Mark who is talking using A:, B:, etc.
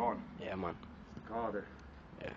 A: gone.
B: Yeah, man.
A: It's the car there.
B: Yeah.